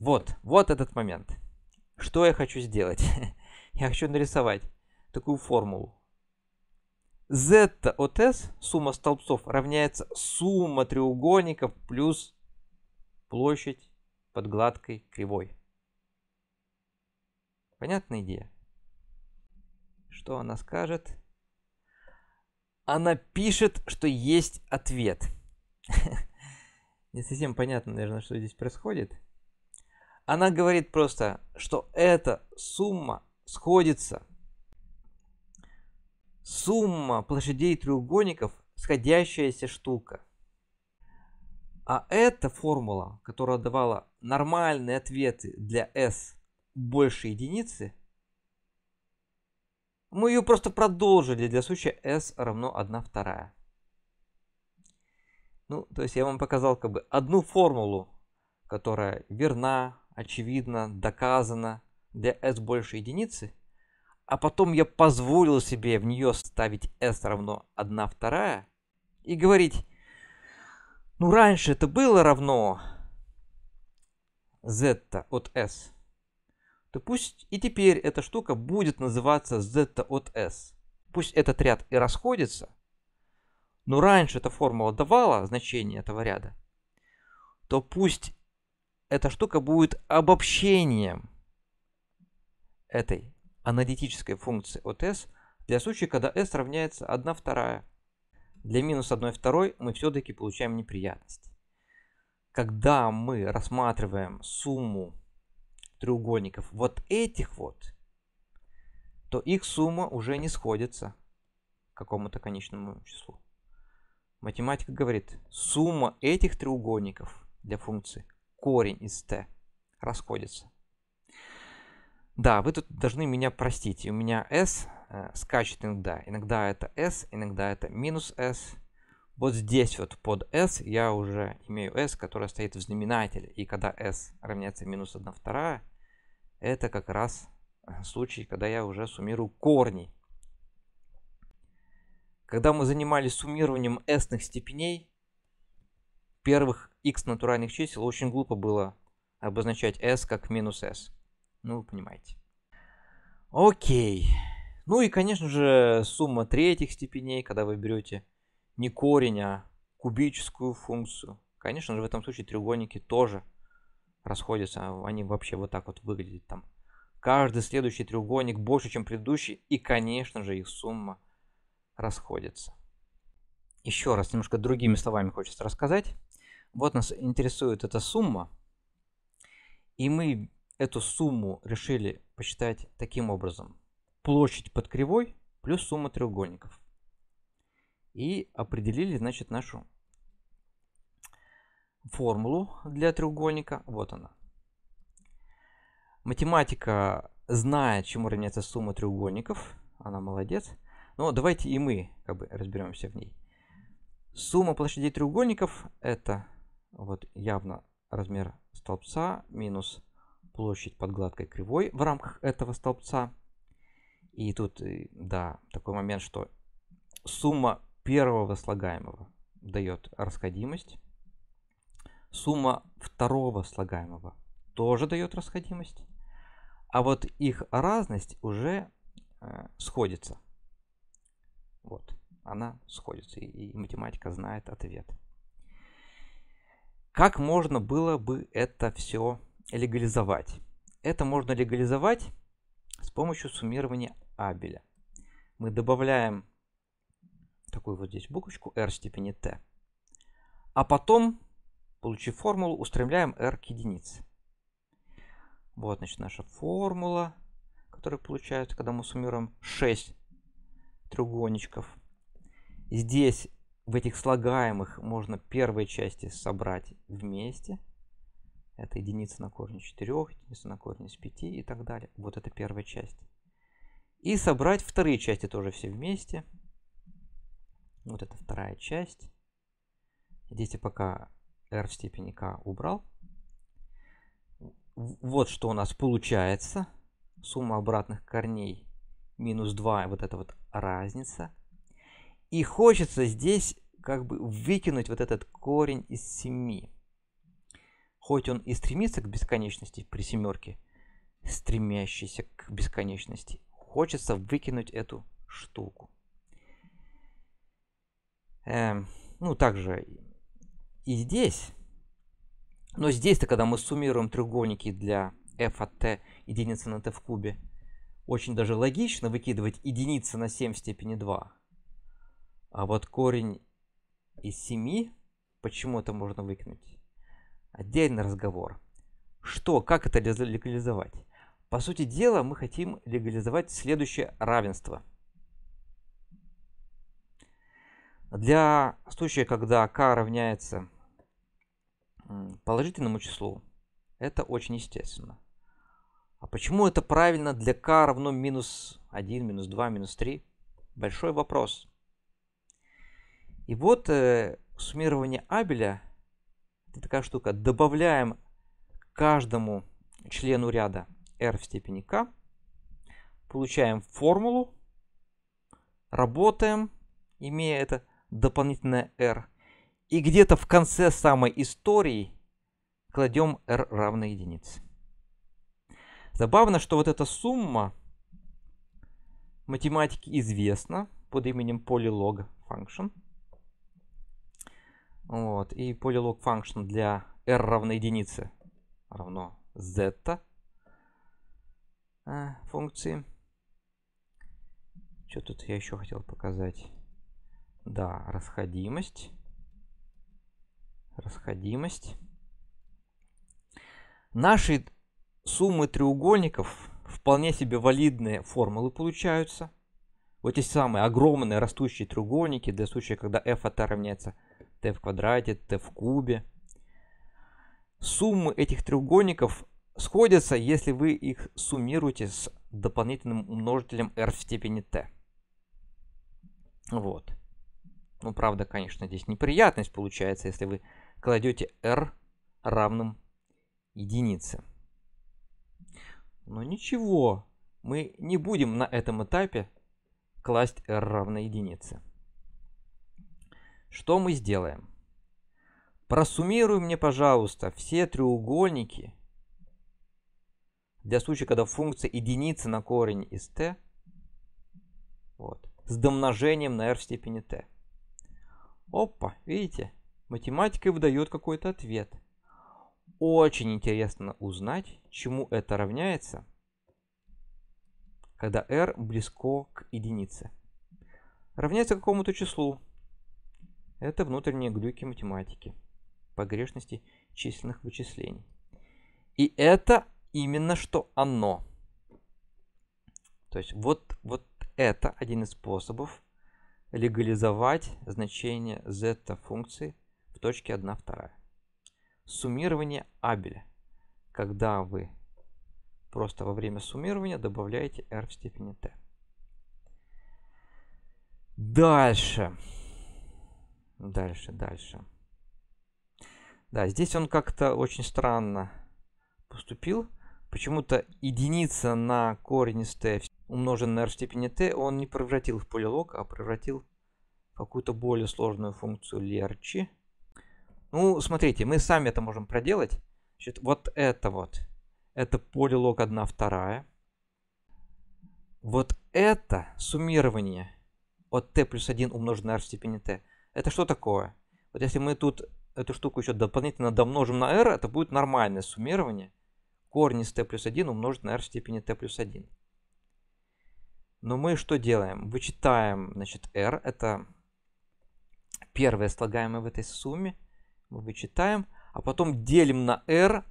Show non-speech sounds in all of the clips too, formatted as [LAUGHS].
Вот, вот этот момент. Что я хочу сделать? [LAUGHS] я хочу нарисовать такую формулу. z от s, сумма столбцов, равняется сумма треугольников плюс площадь под гладкой кривой. Понятная идея? Что она скажет? Она пишет, что есть ответ. [LAUGHS] Не совсем понятно, наверное, что здесь происходит. Она говорит просто, что эта сумма сходится. Сумма площадей треугольников – сходящаяся штука. А эта формула, которая давала нормальные ответы для s больше единицы, мы ее просто продолжили для случая s равно 1 вторая. Ну, то есть я вам показал как бы одну формулу, которая верна, очевидна, доказана для s больше единицы, а потом я позволил себе в нее ставить s равно 1 вторая и говорить, ну, раньше это было равно z от s, то пусть и теперь эта штука будет называться z от s. Пусть этот ряд и расходится, но раньше эта формула давала значение этого ряда, то пусть эта штука будет обобщением этой аналитической функции от s для случая, когда s равняется 1 вторая для минус 1 второй мы все-таки получаем неприятность. Когда мы рассматриваем сумму треугольников вот этих вот, то их сумма уже не сходится к какому-то конечному числу. Математика говорит, сумма этих треугольников для функции корень из t расходится. Да, вы тут должны меня простить. У меня s э, скачет иногда. Иногда это s, иногда это минус s. Вот здесь вот под s я уже имею s, которая стоит в знаменателе. И когда s равняется минус 1 вторая, это как раз э, случай, когда я уже суммирую корни. Когда мы занимались суммированием s-ных степеней, первых x натуральных чисел очень глупо было обозначать s как минус s. Ну, вы понимаете. Окей. Ну и, конечно же, сумма третьих степеней, когда вы берете не корень, а кубическую функцию. Конечно же, в этом случае треугольники тоже расходятся. Они вообще вот так вот выглядят там. Каждый следующий треугольник больше, чем предыдущий. И, конечно же, их сумма расходится. Еще раз, немножко другими словами хочется рассказать. Вот нас интересует эта сумма. И мы эту сумму решили посчитать таким образом. Площадь под кривой плюс сумма треугольников. И определили, значит, нашу формулу для треугольника. Вот она. Математика знает, чему равняется сумма треугольников. Она молодец. Но давайте и мы как бы разберемся в ней. Сумма площадей треугольников это вот явно размер столбца минус площадь под гладкой кривой в рамках этого столбца. И тут, э, да, такой момент, что сумма первого слагаемого дает расходимость. Сумма второго слагаемого тоже дает расходимость. А вот их разность уже э, сходится. Вот, она сходится, и, и математика знает ответ. Как можно было бы это все легализовать. Это можно легализовать с помощью суммирования Абеля. Мы добавляем такую вот здесь буквочку r степени t. А потом, получив формулу, устремляем r к единице. Вот, значит, наша формула, которая получается, когда мы суммируем 6 треугольничков. Здесь в этих слагаемых можно первые части собрать вместе. Это единица на корне 4, единица на корне из 5 и так далее. Вот это первая часть. И собрать вторые части тоже все вместе. Вот это вторая часть. Здесь я пока r в степени k убрал. Вот что у нас получается. Сумма обратных корней минус 2, вот это вот разница. И хочется здесь как бы выкинуть вот этот корень из 7. хоть он и стремится к бесконечности при семерке, стремящийся к бесконечности, хочется выкинуть эту штуку. Эм, ну, также и здесь. Но здесь-то, когда мы суммируем треугольники для f от t единицы на t в кубе, очень даже логично выкидывать единицы на 7 в степени 2. А вот корень из 7, почему это можно выкинуть? Отдельный разговор. Что, как это легализовать? По сути дела, мы хотим легализовать следующее равенство. Для случая, когда k равняется положительному числу, это очень естественно. А почему это правильно для k равно минус 1, минус 2, минус 3? Большой вопрос. И вот э, суммирование Абеля – это такая штука. Добавляем каждому члену ряда r в степени k, получаем формулу, работаем, имея это дополнительное r, и где-то в конце самой истории кладем r равно единице. Забавно, что вот эта сумма математике известна под именем polylog function. Вот, и polylog function для r равно единице равно z э, функции. Что тут я еще хотел показать? Да, расходимость. Расходимость. Наши суммы треугольников вполне себе валидные формулы получаются. Вот эти самые огромные растущие треугольники для случая, когда f от t равняется t в квадрате, t в кубе. Суммы этих треугольников сходятся, если вы их суммируете с дополнительным умножителем r в степени t. Вот. Ну, правда, конечно, здесь неприятность получается, если вы кладете r равным единице. Но ничего, мы не будем на этом этапе класть r равно единице. Что мы сделаем? Просуммируй мне, пожалуйста, все треугольники для случая, когда функция единицы на корень из t вот, с домножением на r в степени t. Опа, видите, математика выдает какой-то ответ – очень интересно узнать, чему это равняется, когда r близко к единице. Равняется какому-то числу. Это внутренние глюки математики. Погрешности численных вычислений. И это именно что оно. То есть вот, вот это один из способов легализовать значение z функции в точке 1, 2 суммирование Абеля, когда вы просто во время суммирования добавляете r в степени t. Дальше. Дальше, дальше. Да, здесь он как-то очень странно поступил. Почему-то единица на корень из t умноженный на r в степени t он не превратил в полилог, а превратил в какую-то более сложную функцию Лерчи. Ну, смотрите, мы сами это можем проделать. Значит, вот это вот. Это полилог 1 вторая. Вот это суммирование от t плюс 1 умноженное r в степени t. Это что такое? Вот если мы тут эту штуку еще дополнительно домножим на r, это будет нормальное суммирование. Корень из t плюс 1 умножить на r в степени t плюс 1. Но мы что делаем? Вычитаем, значит, r. Это первое слагаемое в этой сумме мы вычитаем, а потом делим на r,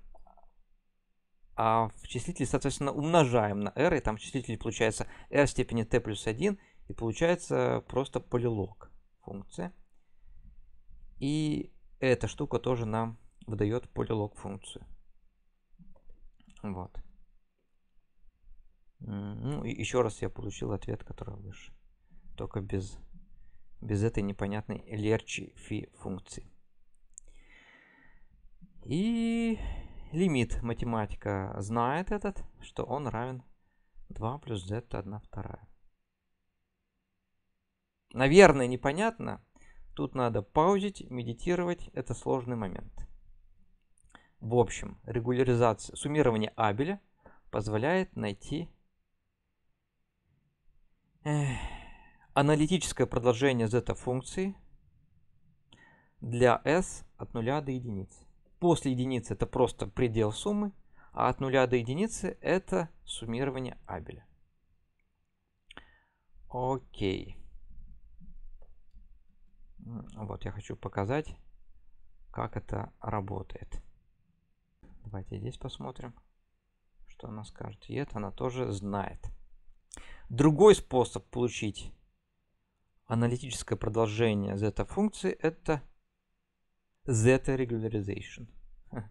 а в числителе, соответственно, умножаем на r, и там в числителе получается r в степени t плюс 1, и получается просто полилог функция. И эта штука тоже нам выдает полилог функцию. Вот. Ну, и еще раз я получил ответ, который выше. Только без, без этой непонятной лерчи фи функции. И лимит математика знает этот, что он равен 2 плюс z 1 вторая. Наверное, непонятно. Тут надо паузить, медитировать. Это сложный момент. В общем, регуляризация, суммирование Абеля позволяет найти аналитическое продолжение z-функции для s от 0 до единицы. После единицы это просто предел суммы, а от 0 до единицы это суммирование Абеля. Окей. Вот я хочу показать, как это работает. Давайте здесь посмотрим, что она скажет. И это она тоже знает. Другой способ получить аналитическое продолжение z-функции это z-regularization. [LAUGHS]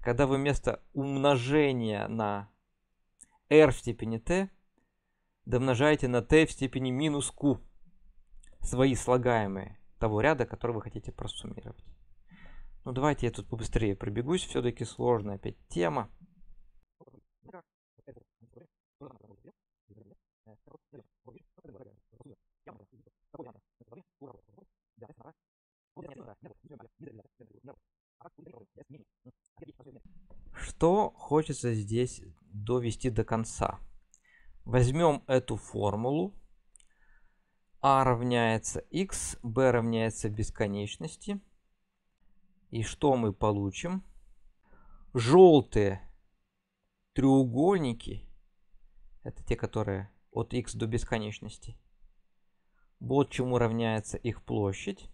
Когда вы вместо умножения на r в степени t домножаете на t в степени минус q свои слагаемые того ряда, который вы хотите просуммировать. Ну давайте я тут побыстрее пробегусь, все-таки сложная опять тема. Что хочется здесь довести до конца? Возьмем эту формулу. А равняется x, b равняется бесконечности. И что мы получим? Желтые треугольники, это те, которые от x до бесконечности, вот чему равняется их площадь.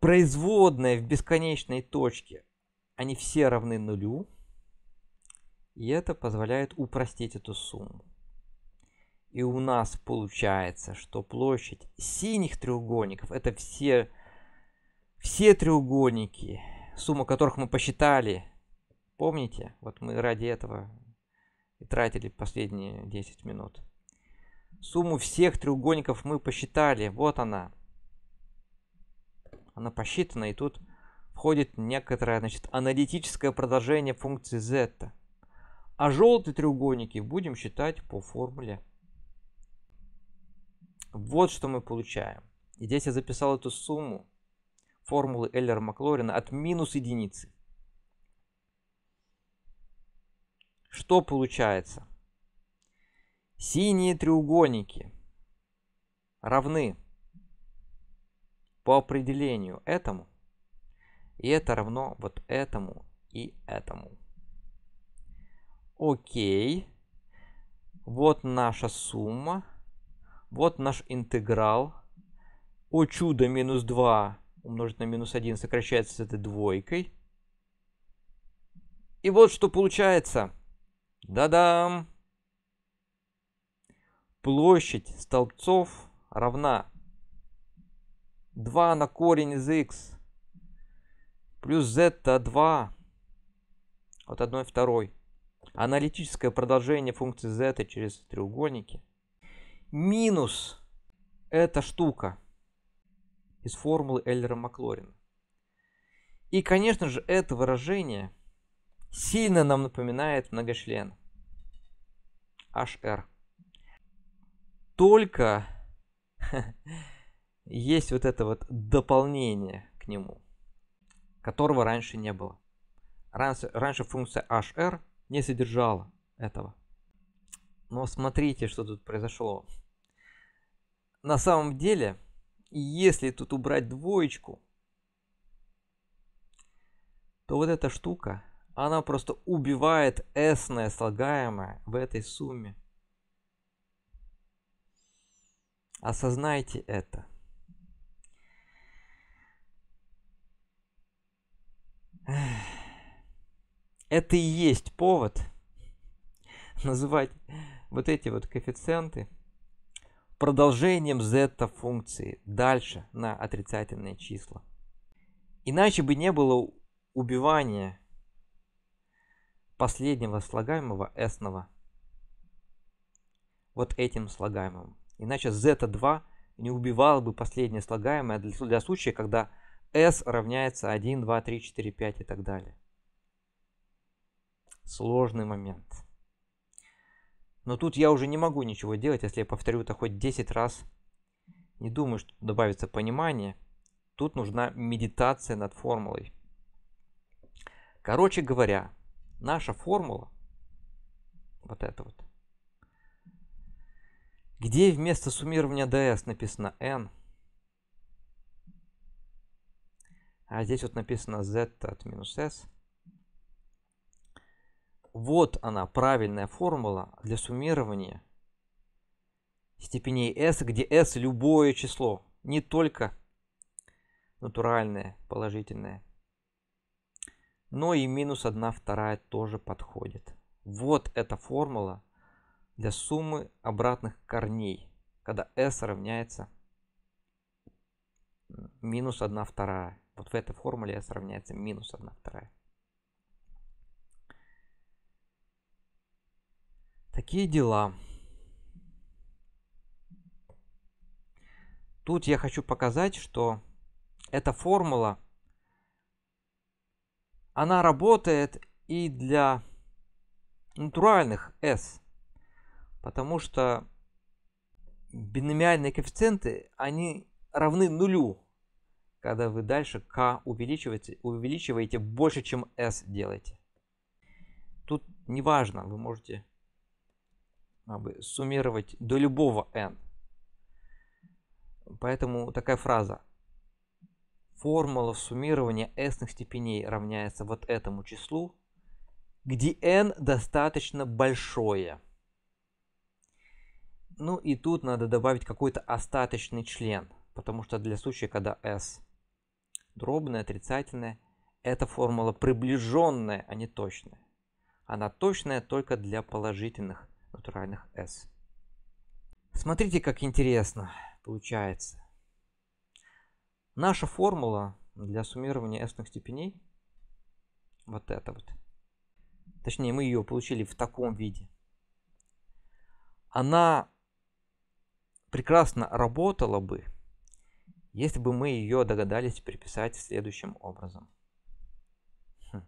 Производные в бесконечной точке, они все равны нулю. И это позволяет упростить эту сумму. И у нас получается, что площадь синих треугольников, это все, все треугольники, сумма которых мы посчитали. Помните? Вот мы ради этого и тратили последние 10 минут. Сумму всех треугольников мы посчитали. Вот она. Она посчитана, и тут входит некоторое значит, аналитическое продолжение функции z. А желтые треугольники будем считать по формуле. Вот что мы получаем. И здесь я записал эту сумму формулы Эллера Маклорина от минус единицы. Что получается? Синие треугольники равны по определению этому. И это равно вот этому и этому. Окей. Вот наша сумма. Вот наш интеграл. О чудо, минус 2 умножить на минус 1 сокращается с этой двойкой. И вот что получается. Да-дам! Площадь столбцов равна 2 на корень из x плюс z2 от 1 второй. Аналитическое продолжение функции z через треугольники. Минус эта штука из формулы Эллера Маклорина. И, конечно же, это выражение – сильно нам напоминает многочлен HR. Только [LAUGHS] есть вот это вот дополнение к нему, которого раньше не было. Раньше, раньше функция HR не содержала этого. Но смотрите, что тут произошло. На самом деле, если тут убрать двоечку, то вот эта штука – она просто убивает s слагаемое в этой сумме. Осознайте это. Это и есть повод [LAUGHS] называть вот эти вот коэффициенты продолжением z функции дальше на отрицательные числа. Иначе бы не было убивания последнего слагаемого s вот этим слагаемым. Иначе z2 не убивало бы последнее слагаемое для, для случая, когда s равняется 1, 2, 3, 4, 5 и так далее. Сложный момент. Но тут я уже не могу ничего делать, если я повторю это хоть 10 раз. Не думаю, что добавится понимание. Тут нужна медитация над формулой. Короче говоря, наша формула, вот эта вот, где вместо суммирования ds написано n, а здесь вот написано z от минус s, вот она, правильная формула для суммирования степеней s, где s любое число, не только натуральное, положительное, но и минус 1 вторая тоже подходит. Вот эта формула для суммы обратных корней, когда s равняется минус 1 вторая. Вот в этой формуле s равняется минус 1 вторая. Такие дела. Тут я хочу показать, что эта формула, она работает и для натуральных s, потому что биномиальные коэффициенты, они равны нулю, когда вы дальше k увеличиваете, увеличиваете больше, чем s делаете. Тут неважно, вы можете суммировать до любого n. Поэтому такая фраза. Формула суммирования s степеней равняется вот этому числу, где n достаточно большое. Ну и тут надо добавить какой-то остаточный член, потому что для случая, когда s дробное, отрицательное, эта формула приближенная, а не точная. Она точная только для положительных натуральных s. Смотрите, как интересно получается. Наша формула для суммирования s степеней, вот это вот, точнее мы ее получили в таком виде, она прекрасно работала бы, если бы мы ее догадались переписать следующим образом. Хм.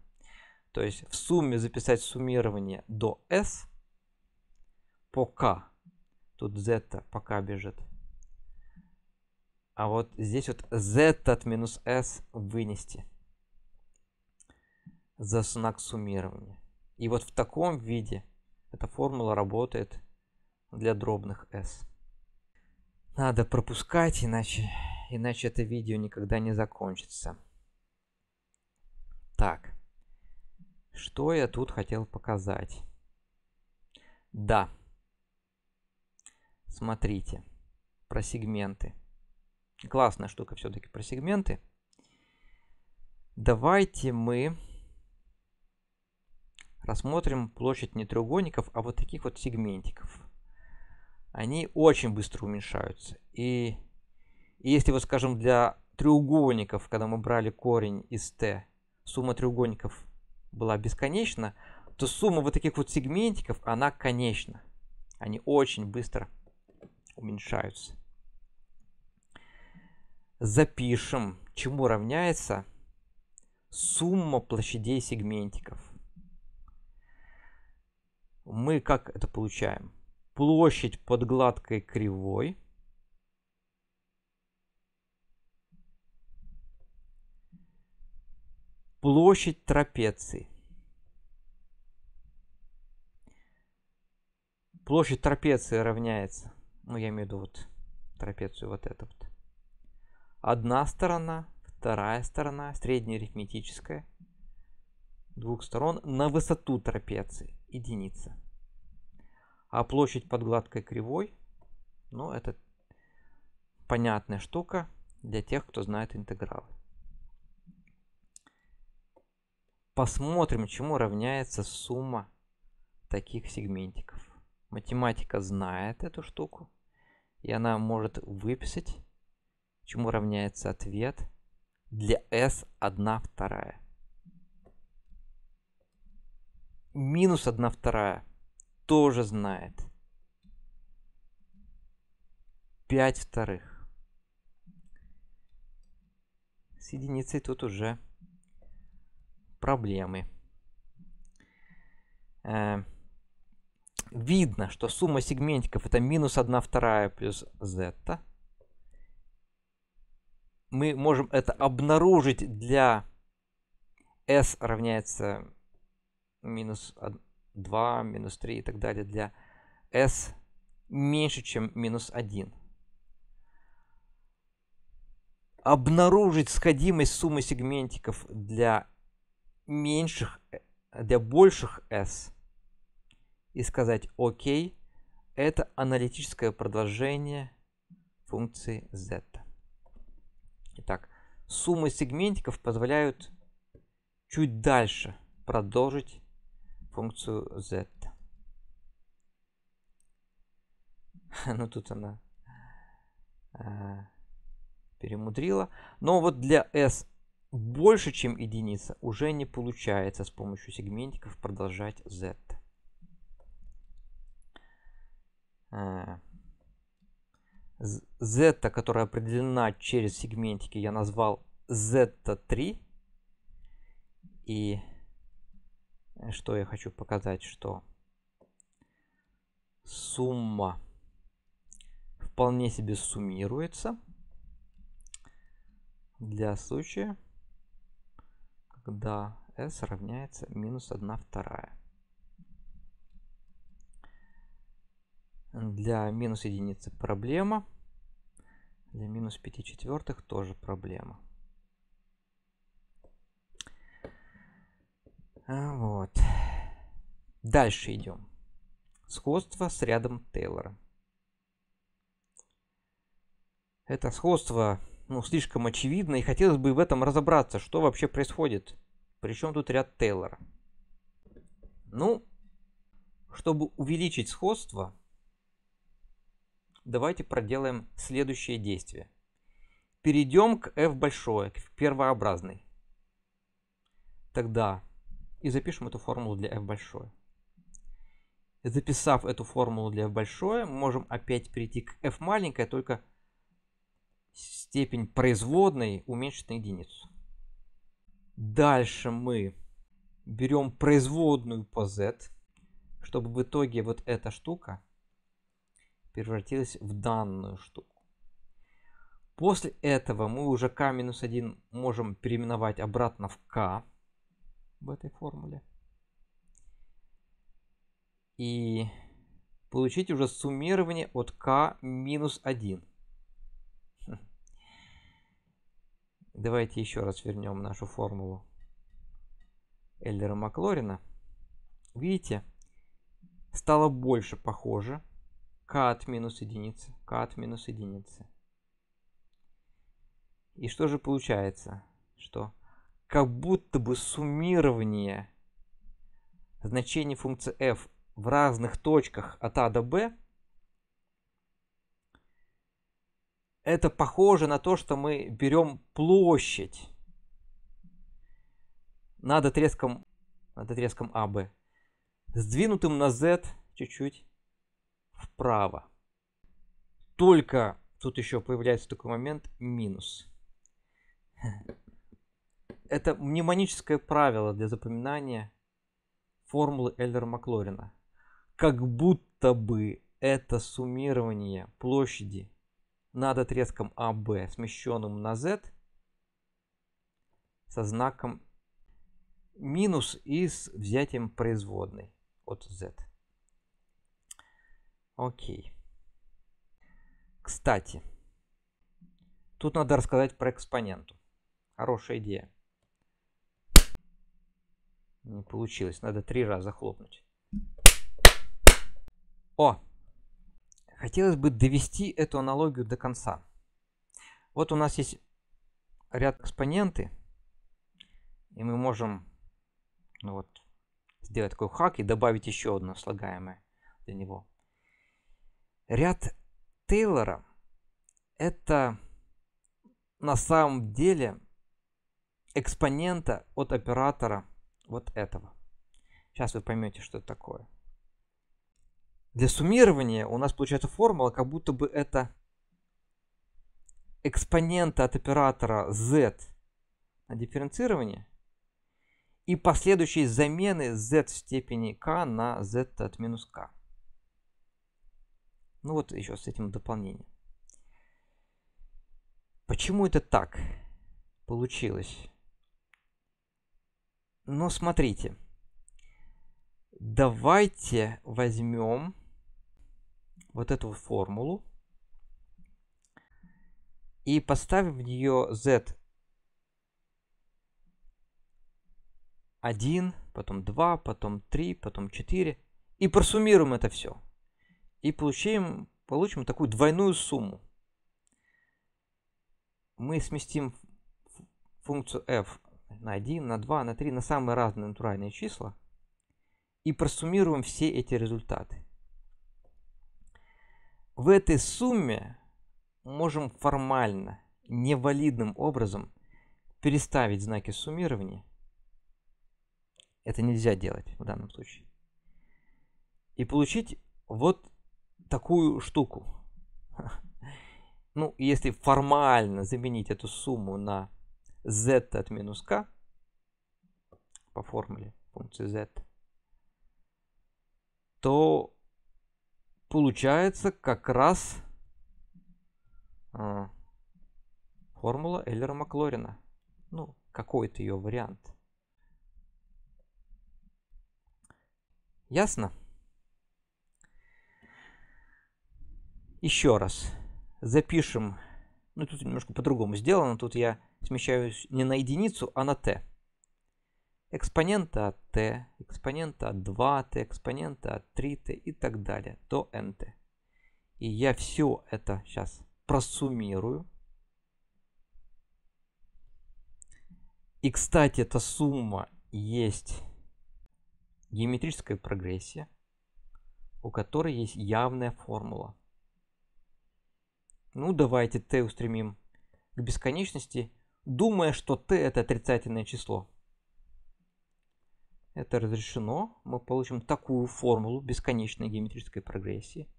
То есть в сумме записать суммирование до s по k. Тут z пока бежит. А вот здесь вот z от минус s вынести за знак суммирования. И вот в таком виде эта формула работает для дробных s. Надо пропускать, иначе, иначе это видео никогда не закончится. Так, что я тут хотел показать? Да, Смотрите, про сегменты. Классная штука все-таки про сегменты. Давайте мы рассмотрим площадь не треугольников, а вот таких вот сегментиков. Они очень быстро уменьшаются. И, и если вот, скажем, для треугольников, когда мы брали корень из t, сумма треугольников была бесконечна, то сумма вот таких вот сегментиков, она конечна. Они очень быстро уменьшаются. Запишем, чему равняется сумма площадей сегментиков. Мы как это получаем? Площадь под гладкой кривой площадь трапеции. Площадь трапеции равняется ну я имею в виду вот трапецию вот эту вот. Одна сторона, вторая сторона, среднеарифметическая, двух сторон на высоту трапеции, единица. А площадь под гладкой кривой, ну это понятная штука для тех, кто знает интегралы. Посмотрим, чему равняется сумма таких сегментиков. Математика знает эту штуку. И она может выписать, чему равняется ответ для s 1 вторая. Минус 1 вторая тоже знает. 5 вторых. С единицей тут уже проблемы. Э, видно, что сумма сегментиков это минус 1 вторая плюс z. Мы можем это обнаружить для s равняется минус 2, минус 3 и так далее для s меньше, чем минус 1. Обнаружить сходимость суммы сегментиков для меньших, для больших s и сказать ОК, это аналитическое продолжение функции z. Итак, суммы сегментиков позволяют чуть дальше продолжить функцию z. [LAUGHS] ну тут она э, перемудрила. Но вот для s больше, чем единица, уже не получается с помощью сегментиков продолжать z. Э, z, которая определена через сегментики, я назвал z3. И что я хочу показать, что сумма вполне себе суммируется для случая, когда s равняется минус 1 вторая. Для минус единицы проблема. Для минус 5 четвертых тоже проблема. А, вот. Дальше идем. Сходство с рядом Тейлора. Это сходство ну, слишком очевидно, и хотелось бы в этом разобраться, что вообще происходит. Причем тут ряд Тейлора. Ну, чтобы увеличить сходство, давайте проделаем следующее действие. Перейдем к f большое, к первообразной. Тогда и запишем эту формулу для f большое. Записав эту формулу для f большое, можем опять перейти к f маленькое, только степень производной уменьшить на единицу. Дальше мы берем производную по z, чтобы в итоге вот эта штука превратилась в данную штуку. После этого мы уже k-1 можем переименовать обратно в k в этой формуле. И получить уже суммирование от k минус 1. Хм. Давайте еще раз вернем нашу формулу Эллера Маклорина. Видите, стало больше похоже k от минус единицы, k от минус единицы. И что же получается? Что как будто бы суммирование значений функции f в разных точках от a до b это похоже на то, что мы берем площадь над отрезком, над отрезком AB, сдвинутым на z чуть-чуть вправо. Только тут еще появляется такой момент минус. Это мнемоническое правило для запоминания формулы Эллера Маклорина. Как будто бы это суммирование площади над отрезком АБ, смещенным на Z, со знаком минус и с взятием производной от Z. Окей. Кстати, тут надо рассказать про экспоненту. Хорошая идея. Не получилось. Надо три раза хлопнуть. О! Хотелось бы довести эту аналогию до конца. Вот у нас есть ряд экспоненты, и мы можем ну вот, сделать такой хак и добавить еще одно слагаемое для него. Ряд Тейлора это на самом деле экспонента от оператора вот этого. Сейчас вы поймете, что это такое. Для суммирования у нас получается формула, как будто бы это экспонента от оператора z на дифференцирование и последующие замены z в степени k на z от минус k. Ну вот еще с этим дополнением. Почему это так получилось? Но смотрите, давайте возьмем вот эту формулу и поставим в нее z 1, потом 2, потом 3, потом 4 и просуммируем это все. И получим, получим такую двойную сумму. Мы сместим функцию f на 1, на 2, на 3, на самые разные натуральные числа и просуммируем все эти результаты. В этой сумме можем формально, невалидным образом переставить знаки суммирования. Это нельзя делать в данном случае. И получить вот такую штуку. [LAUGHS] Ну, если формально заменить эту сумму на z от минус k по формуле функции z, то получается как раз а, формула Эйлера Маклорина. Ну, какой-то ее вариант. Ясно? Еще раз запишем, ну тут немножко по-другому сделано, тут я смещаюсь не на единицу, а на t экспонента от t, экспонента от 2t, экспонента от 3t и так далее до nt. И я все это сейчас просуммирую. И, кстати, эта сумма есть геометрическая прогрессия, у которой есть явная формула. Ну, давайте t устремим к бесконечности, думая, что t это отрицательное число это разрешено, мы получим такую формулу бесконечной геометрической прогрессии.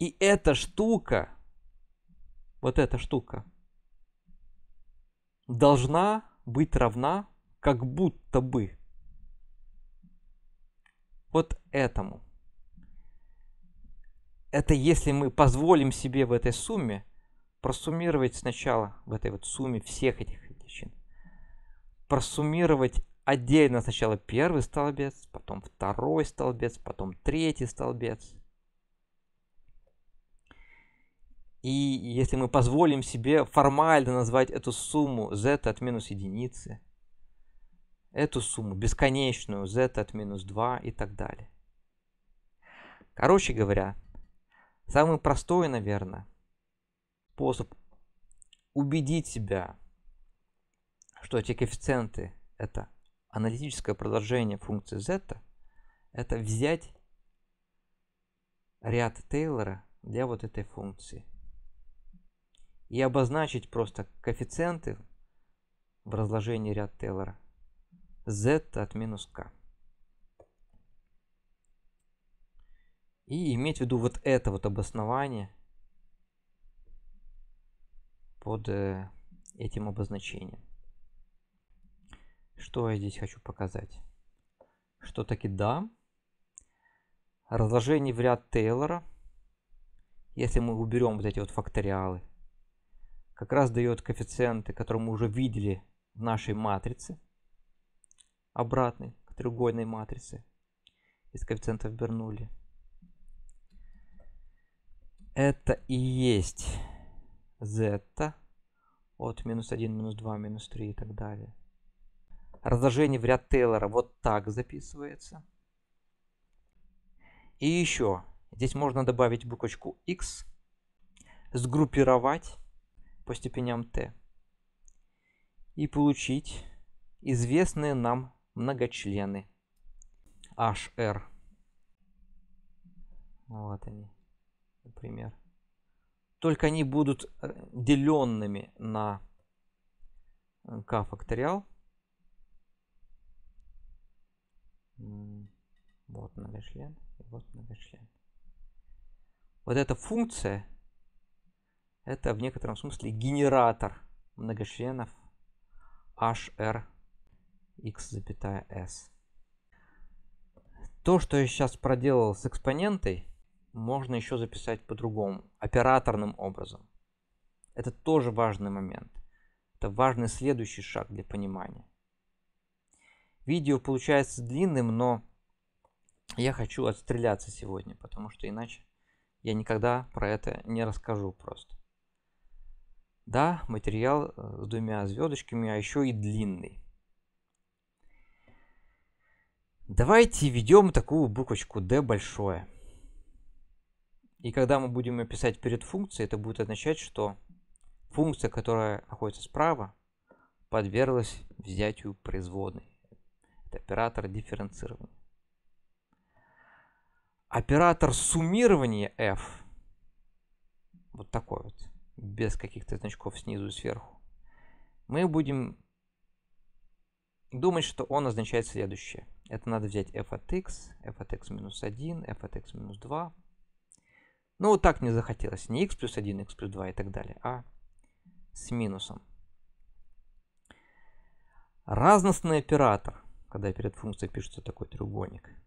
И эта штука, вот эта штука, должна быть равна как будто бы вот этому. Это если мы позволим себе в этой сумме просуммировать сначала в этой вот сумме всех этих величин просуммировать отдельно сначала первый столбец, потом второй столбец, потом третий столбец. И если мы позволим себе формально назвать эту сумму z от минус единицы, эту сумму бесконечную z от минус 2 и так далее. Короче говоря, самый простой, наверное, способ убедить себя что эти коэффициенты это аналитическое продолжение функции z, это взять ряд Тейлора для вот этой функции и обозначить просто коэффициенты в разложении ряд Тейлора z от минус k. И иметь в виду вот это вот обоснование под э, этим обозначением. Что я здесь хочу показать? Что таки да, разложение в ряд Тейлора, если мы уберем вот эти вот факториалы, как раз дает коэффициенты, которые мы уже видели в нашей матрице, обратной к треугольной матрице из коэффициентов Бернули. Это и есть z от минус 1, минус 2, минус 3 и так далее разложение в ряд Тейлора вот так записывается. И еще, здесь можно добавить буквочку X, сгруппировать по степеням T и получить известные нам многочлены HR. Вот они, например. Только они будут деленными на k факториал Вот многочлен и вот многочлен. Вот эта функция, это в некотором смысле генератор многочленов hr x s. То, что я сейчас проделал с экспонентой, можно еще записать по-другому, операторным образом. Это тоже важный момент. Это важный следующий шаг для понимания. Видео получается длинным, но я хочу отстреляться сегодня, потому что иначе я никогда про это не расскажу просто. Да, материал э, с двумя звездочками, а еще и длинный. Давайте введем такую буквочку D большое. И когда мы будем ее писать перед функцией, это будет означать, что функция, которая находится справа, подверглась взятию производной. Это оператор дифференцирования. Оператор суммирования f, вот такой вот, без каких-то значков снизу и сверху, мы будем думать, что он означает следующее. Это надо взять f от x, f от x минус 1, f от x минус 2. Ну, вот так мне захотелось. Не x плюс 1, x плюс 2 и так далее, а с минусом. Разностный оператор, когда перед функцией пишется такой треугольник –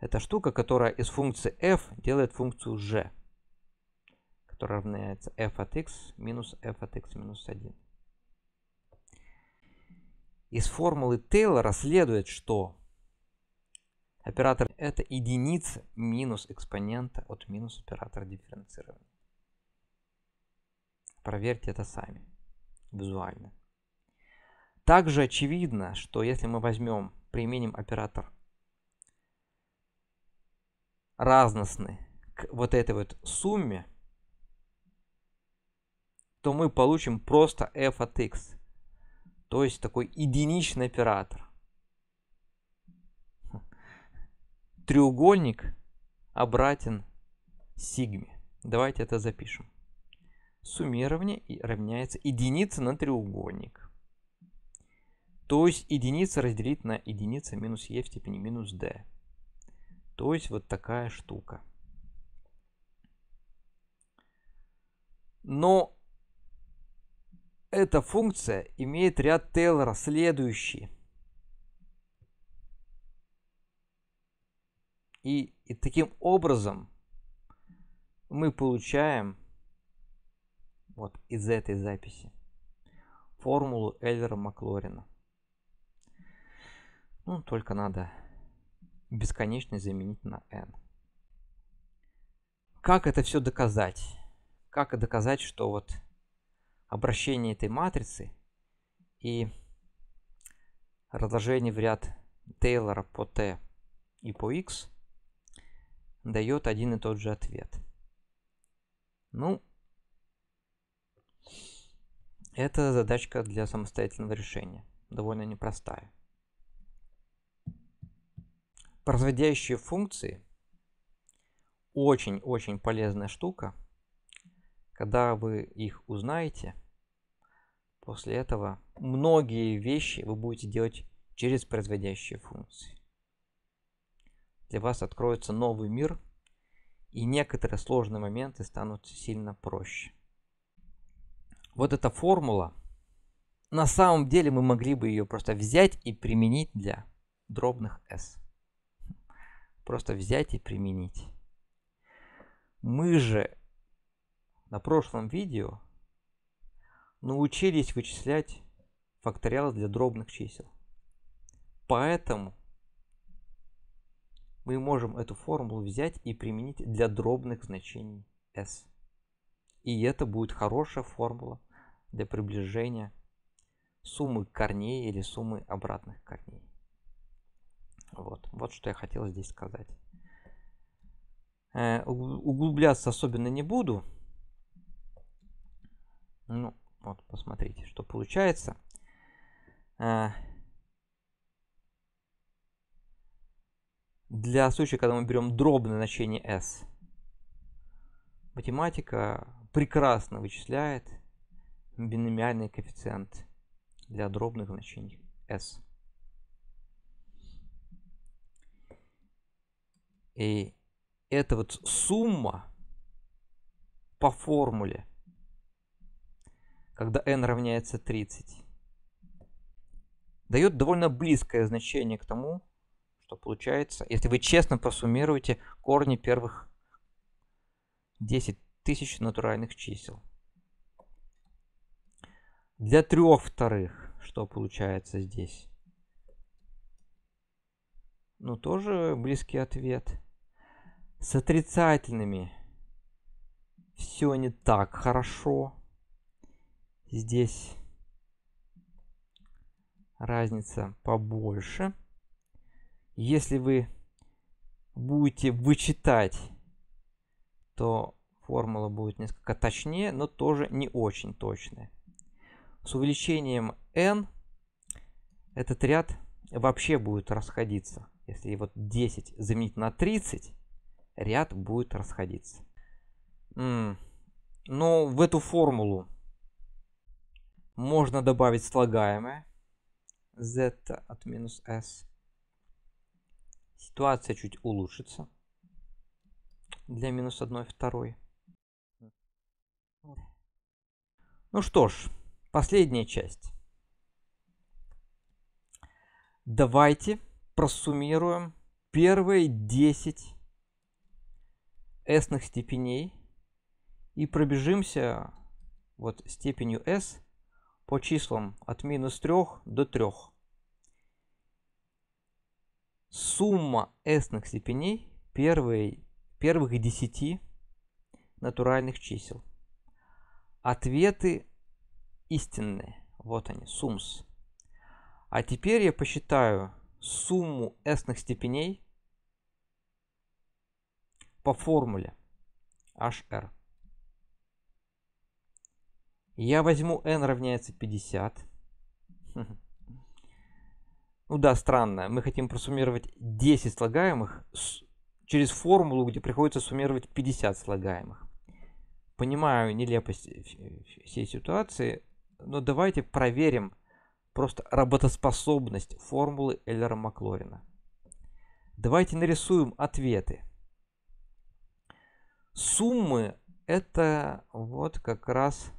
это штука, которая из функции f делает функцию g, которая равняется f от x минус f от x минус 1. Из формулы Тейлора следует, что оператор это единица минус экспонента от минус оператора дифференцирования. Проверьте это сами, визуально. Также очевидно, что если мы возьмем, применим оператор разностны к вот этой вот сумме, то мы получим просто f от x. То есть такой единичный оператор. Треугольник обратен сигме. Давайте это запишем. Суммирование равняется единице на треугольник. То есть единица разделить на единица минус e в степени минус d. То есть вот такая штука. Но эта функция имеет ряд Тейлора следующий. И, и таким образом мы получаем вот из этой записи формулу Эльвера Маклорина. Ну, только надо бесконечность заменить на n. Как это все доказать? Как доказать, что вот обращение этой матрицы и разложение в ряд Тейлора по t и по x дает один и тот же ответ? Ну, это задачка для самостоятельного решения, довольно непростая. Производящие функции очень-очень полезная штука. Когда вы их узнаете, после этого многие вещи вы будете делать через производящие функции. Для вас откроется новый мир, и некоторые сложные моменты станут сильно проще. Вот эта формула, на самом деле мы могли бы ее просто взять и применить для дробных s просто взять и применить. Мы же на прошлом видео научились вычислять факториалы для дробных чисел. Поэтому мы можем эту формулу взять и применить для дробных значений s. И это будет хорошая формула для приближения суммы корней или суммы обратных корней. Вот, вот что я хотел здесь сказать. Э, углубляться особенно не буду. Ну, вот, посмотрите, что получается. Э, для случая, когда мы берем дробное значение s, математика прекрасно вычисляет биномиальный коэффициент для дробных значений s. И эта вот сумма по формуле, когда n равняется 30, дает довольно близкое значение к тому, что получается, если вы честно просуммируете корни первых 10 тысяч натуральных чисел. Для трех вторых, что получается здесь? Ну, тоже близкий ответ. С отрицательными все не так хорошо. Здесь разница побольше. Если вы будете вычитать, то формула будет несколько точнее, но тоже не очень точная. С увеличением n этот ряд вообще будет расходиться. Если вот 10 заменить на 30, ряд будет расходиться. Но в эту формулу можно добавить слагаемое z от минус s. Ситуация чуть улучшится для минус 1 второй. Ну что ж, последняя часть. Давайте просуммируем первые 10 s степеней и пробежимся вот степенью s по числам от минус 3 до 3. Сумма s степеней первой, первых 10 натуральных чисел. Ответы истинные. Вот они, сумс. А теперь я посчитаю сумму s степеней по формуле HR. Я возьму n равняется 50. [LAUGHS] Ну да, странно. Мы хотим просуммировать 10 слагаемых через формулу, где приходится суммировать 50 слагаемых. Понимаю нелепость всей ситуации, но давайте проверим просто работоспособность формулы Эллера Маклорина. Давайте нарисуем ответы. Суммы это вот как раз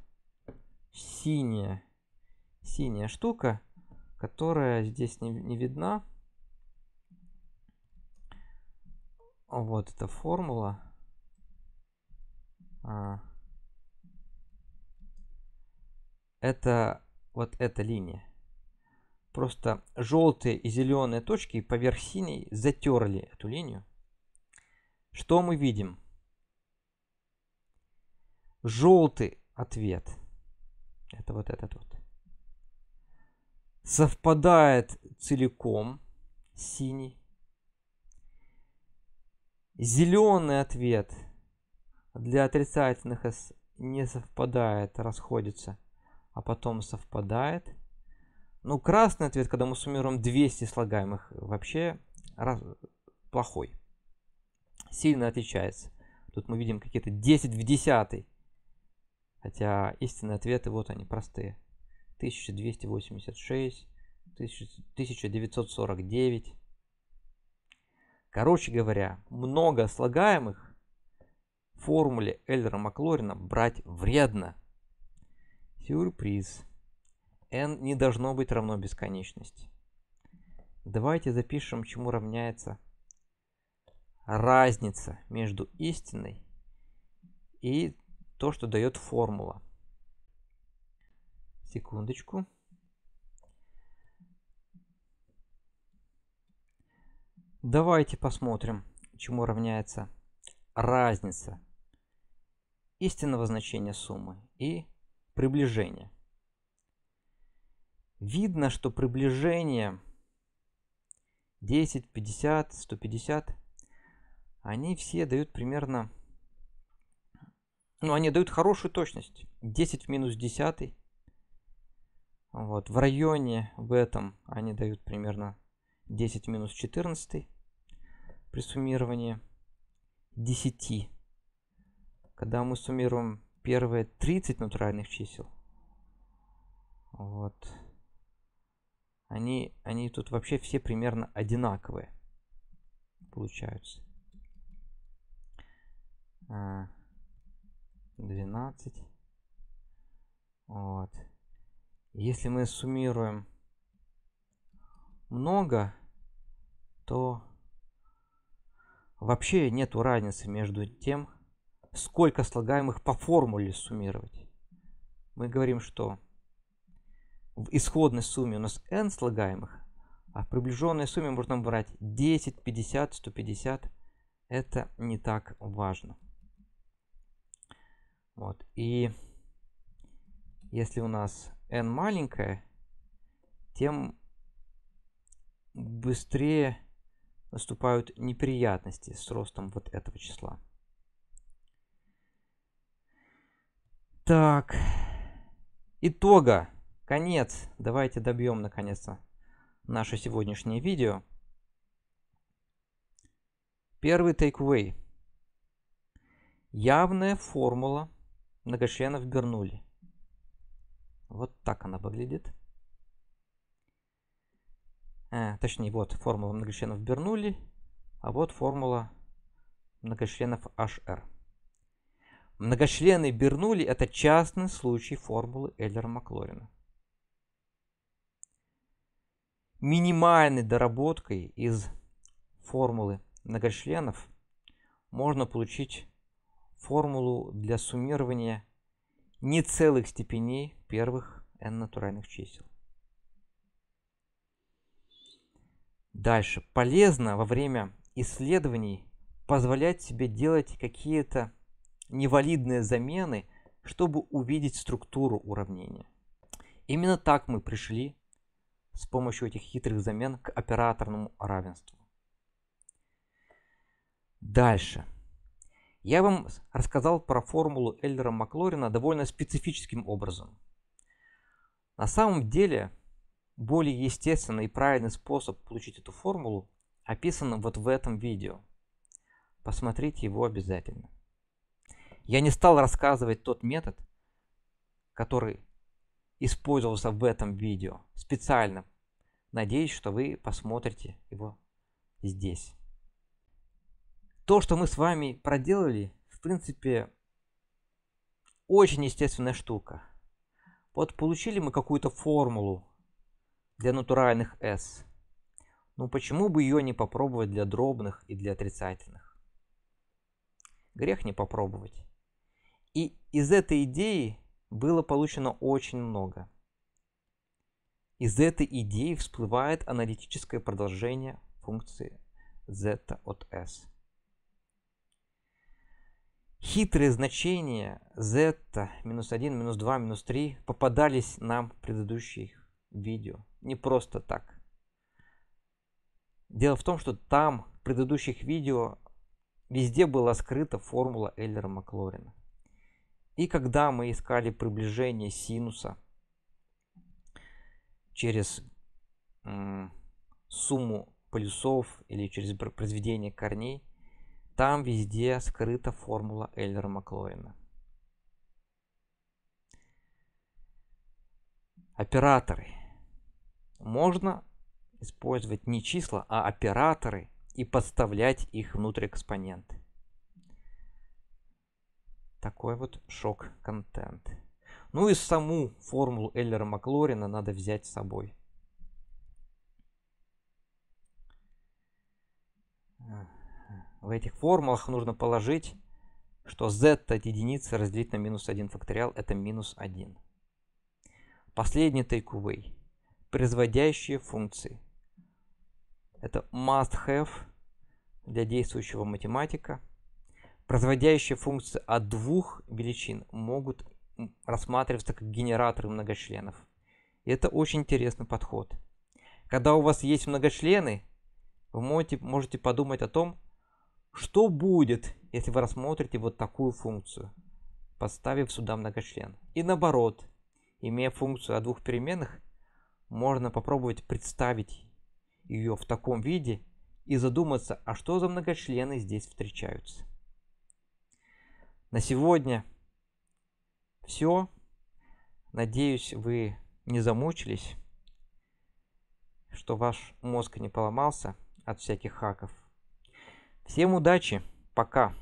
синяя, синяя штука, которая здесь не, не видна. Вот эта формула. А. Это вот эта линия. Просто желтые и зеленые точки поверх синей затерли эту линию. Что мы видим? Желтый ответ – это вот этот вот. Совпадает целиком синий. Зеленый ответ для отрицательных s не совпадает, расходится, а потом совпадает. Ну, красный ответ, когда мы суммируем 200 слагаемых, вообще раз... плохой. Сильно отличается. Тут мы видим какие-то 10 в 10 Хотя истинные ответы вот они, простые. 1286, 1949. Короче говоря, много слагаемых в формуле Эльдера Маклорина брать вредно. Сюрприз. n не должно быть равно бесконечности. Давайте запишем, чему равняется разница между истиной и то, что дает формула. Секундочку. Давайте посмотрим, чему равняется разница истинного значения суммы и приближение. Видно, что приближение 10, 50, 150, они все дают примерно ну, они дают хорошую точность. 10 в минус 10. Вот, в районе в этом они дают примерно 10 в минус 14 при суммировании 10. Когда мы суммируем первые 30 натуральных чисел, вот, они, они тут вообще все примерно одинаковые получаются. А, 12. Вот. Если мы суммируем много, то вообще нету разницы между тем, сколько слагаемых по формуле суммировать. Мы говорим, что в исходной сумме у нас n слагаемых, а в приближенной сумме можно брать 10, 50, 150. Это не так важно. Вот. И если у нас n маленькая, тем быстрее наступают неприятности с ростом вот этого числа. Так, итога, конец. Давайте добьем наконец-то наше сегодняшнее видео. Первый takeaway. Явная формула многочленов Бернули. Вот так она выглядит. А, точнее, вот формула многочленов Бернули, а вот формула многочленов HR. Многочлены Бернули – это частный случай формулы Эйлера-Маклорина. Минимальной доработкой из формулы многочленов можно получить формулу для суммирования нецелых степеней первых n натуральных чисел. Дальше. Полезно во время исследований позволять себе делать какие-то невалидные замены, чтобы увидеть структуру уравнения. Именно так мы пришли с помощью этих хитрых замен к операторному равенству. Дальше. Я вам рассказал про формулу Эллера Маклорина довольно специфическим образом. На самом деле, более естественный и правильный способ получить эту формулу описан вот в этом видео. Посмотрите его обязательно. Я не стал рассказывать тот метод, который использовался в этом видео специально. Надеюсь, что вы посмотрите его здесь. То, что мы с вами проделали, в принципе, очень естественная штука. Вот получили мы какую-то формулу для натуральных s. Ну почему бы ее не попробовать для дробных и для отрицательных? Грех не попробовать. И из этой идеи было получено очень много. Из этой идеи всплывает аналитическое продолжение функции z от s. Хитрые значения z, минус 1, минус 2, минус 3 попадались нам в предыдущих видео. Не просто так. Дело в том, что там в предыдущих видео везде была скрыта формула Эйлера Маклорина. И когда мы искали приближение синуса через сумму полюсов или через произведение корней, там везде скрыта формула Эйлера Маклоина. Операторы. Можно использовать не числа, а операторы и подставлять их внутрь экспоненты. Такой вот шок-контент. Ну и саму формулу Эллера Маклорина надо взять с собой. В этих формулах нужно положить, что z от единицы разделить на минус 1 факториал это минус 1. Последний takeaway. Производящие функции. Это must have для действующего математика. Производящие функции от двух величин могут рассматриваться как генераторы многочленов. И это очень интересный подход. Когда у вас есть многочлены, вы можете, можете подумать о том, что будет, если вы рассмотрите вот такую функцию, поставив сюда многочлен. И наоборот, имея функцию о двух переменных, можно попробовать представить ее в таком виде и задуматься, а что за многочлены здесь встречаются. На сегодня все. Надеюсь, вы не замучились, что ваш мозг не поломался от всяких хаков. Всем удачи, пока!